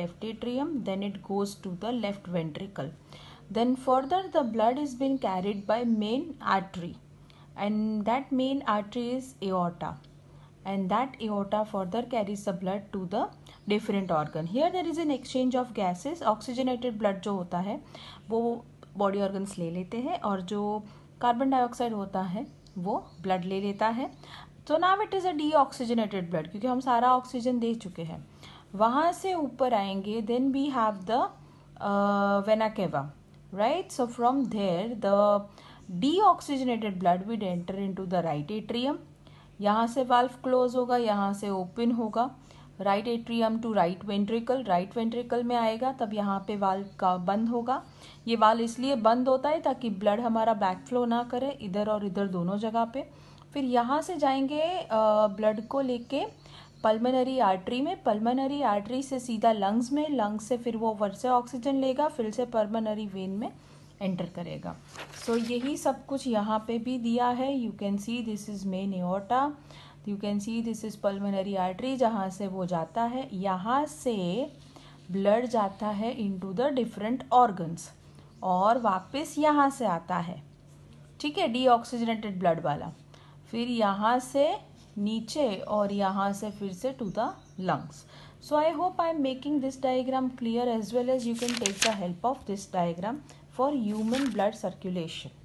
left atrium then it goes to the left ventricle then further the blood is being carried by main artery and that main artery is aorta and that aorta further carries the blood to the different organ here there is an exchange of gases oxygenated blood होता है वो body organs ले लेते हैं और जो carbon dioxide होता है वो ब्लड ले लेता है तो now it is a deoxygenated blood क्योंकि हम सारा ऑक्सीजन दे चुके हैं वहाँ से ऊपर आएँगे then we have the vena cava right so from there the deoxygenated blood will enter into the right atrium यहाँ से वाल्व क्लोज होगा, यहाँ से ओपन होगा. Right atrium to right ventricle right ventricle में आएगा, तब यहाँ पे वाल्व का बंद होगा. ये वाल्व इसलिए बंद होता है ताकि ब्लड हमारा बैक फ्लो ना करे, इधर और इधर दोनों जगह पे. फिर यहाँ से जाएँगे ब्लड को लेके पल्मनरी आर्टरी में पल्मनरी आर्टरी से सीधा लंग्स में लंग्स से फिर वो वर से ऑक्सीजन लेगा फिर से पल्मनरी वेन में एंटर करेगा। सो so, यही सब कुछ यहाँ पे भी दिया है। You can see this is main aorta you can see this is pulmonary artery जहाँ से वो जाता है। यहाँ से ब्लड जाता है इनटू द डिफरेंट ऑर्गन्स और वापस यहाँ से आता है। ठीक है डी ब्लड वाला। फिर यहाँ से नीचे और यहाँ से फिर से to the lungs so I hope I am making this diagram clear as well as you can take the help of this diagram for human blood circulation